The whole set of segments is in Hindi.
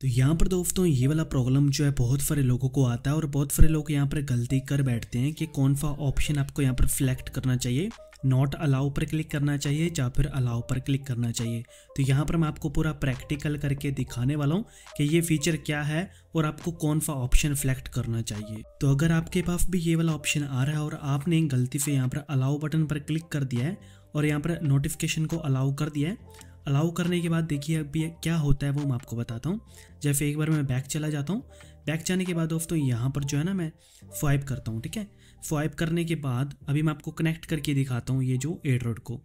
तो यहाँ पर दोस्तों ये वाला प्रॉब्लम जो है बहुत सारे लोगों को आता है और बहुत सारे लोग यहाँ पर गलती कर बैठते हैं कि कौन सा ऑप्शन आपको यहाँ पर सिलेक्ट करना चाहिए। नॉट अलाउ पर क्लिक करना चाहिए या फिर अलाउ पर क्लिक करना चाहिए। तो यहाँ पर मैं आपको पूरा प्रैक्टिकल करके दिखाने वाला हूँ कि ये फीचर क्या है और आपको कौन सा ऑप्शन सेलेक्ट करना चाहिए। तो अगर आपके पास भी ये वाला ऑप्शन आ रहा है और आपने गलती से यहाँ पर अलाउ बटन पर क्लिक कर दिया है और यहाँ पर नोटिफिकेशन को अलाउ कर दिया है अलाउ करने के बाद देखिए अभी क्या होता है वो मैं आपको बताता हूँ। जैसे एक बार मैं बैक चला जाता हूँ। बैक जाने के बाद दोस्तों यहाँ पर जो है ना मैं स्वाइप करता हूँ, ठीक है? स्वाइप करने के बाद अभी मैं आपको कनेक्ट करके दिखाता हूँ ये जो एड्रॉड को।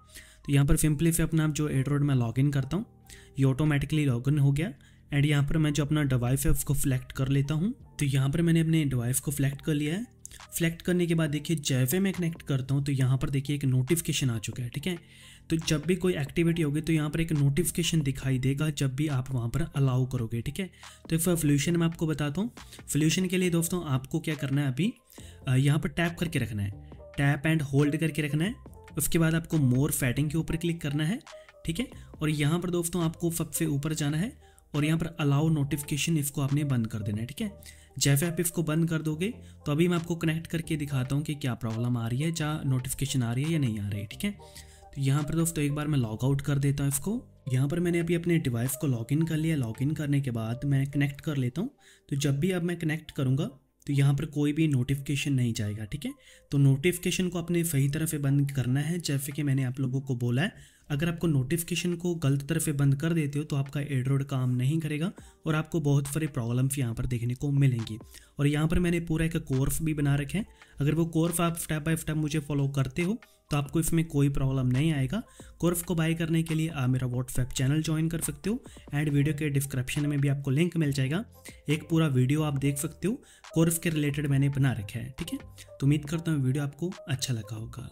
तो यहाँ पर सिंपली से अपना जो एड्रॉड मैं लॉगिन करता हूँ। ये ऑटोमेटिकली लॉगिन हो गया एंड यहाँ पर मैं जो अपना डिवाइस है उसको फ्लैक्ट कर लेता हूँ। तो यहाँ पर मैंने अपने डिवाइस को फ्लैक्ट कर लिया है। फ्लैक्ट करने के बाद देखिए जैसे मैं कनेक्ट करता हूँ तो यहाँ पर देखिए एक नोटिफिकेशन आ चुका है, ठीक है? तो जब भी कोई एक्टिविटी होगी तो यहाँ पर एक नोटिफिकेशन दिखाई देगा, जब भी आप वहाँ पर अलाउ करोगे, ठीक है? तो फिर फ्लूशन मैं आपको बताता हूँ। फ्लूशन के लिए दोस्तों, आपको क्या करना है अभी? यहाँ पर टैप करके रखना है। टैप एंड होल्ड करके रखना है। उसके बाद आपको मोर फैटिंग के ऊपर क्लिक करना है, ठीक है? और यहाँ पर दोस्तों, आपको सबसे ऊपर जाना है। और यहाँ पर अलाउ नोटिफिकेशन इसको आपने बंद कर देना है, ठीक है? जैसे आप इसको बंद कर दोगे तो अभी मैं आपको कनेक्ट करके दिखाता हूँ कि क्या प्रॉब्लम आ रही है या नोटिफिकेशन आ रही है या नहीं आ रही है, ठीक है? तो यहाँ पर दोस्तों एक बार मैं लॉग आउट कर देता हूँ इसको यहाँ पर मैंने अभी अपने डिवाइस को लॉगिन कर लिया। लॉगिन करने के बाद मैं कनेक्ट कर लेता हूँ। तो जब भी अब मैं कनेक्ट करूँगा तो यहाँ पर कोई भी नोटिफिकेशन नहीं जाएगा, ठीक है? तो नोटिफिकेशन को अपने सही तरफ़ से बंद करना है, जैसे कि मैंने आप लोगों को बोला है। अगर आपको नोटिफिकेशन को गलत तरफ़ से बंद कर देते हो तो आपका एड्रॉड काम नहीं करेगा और आपको बहुत सारे प्रॉब्लम्स यहाँ पर देखने को मिलेंगी। और यहाँ पर मैंने पूरा एक कोर्स भी बना रखे हैं। अगर वो कोर्स आप स्टेप बाय स्टेप मुझे फॉलो करते हो तो आपको इसमें कोई प्रॉब्लम नहीं आएगा। कोर्फ को बाय करने के लिए आप मेरा व्हाट्सएप चैनल ज्वाइन कर सकते हो एंड वीडियो के डिस्क्रिप्शन में भी आपको लिंक मिल जाएगा। एक पूरा वीडियो आप देख सकते हो। कोर्फ के रिलेटेड मैंने बना रखा है, ठीक है? तो उम्मीद करता हूँ वीडियो आपको अच्छा लगा होगा।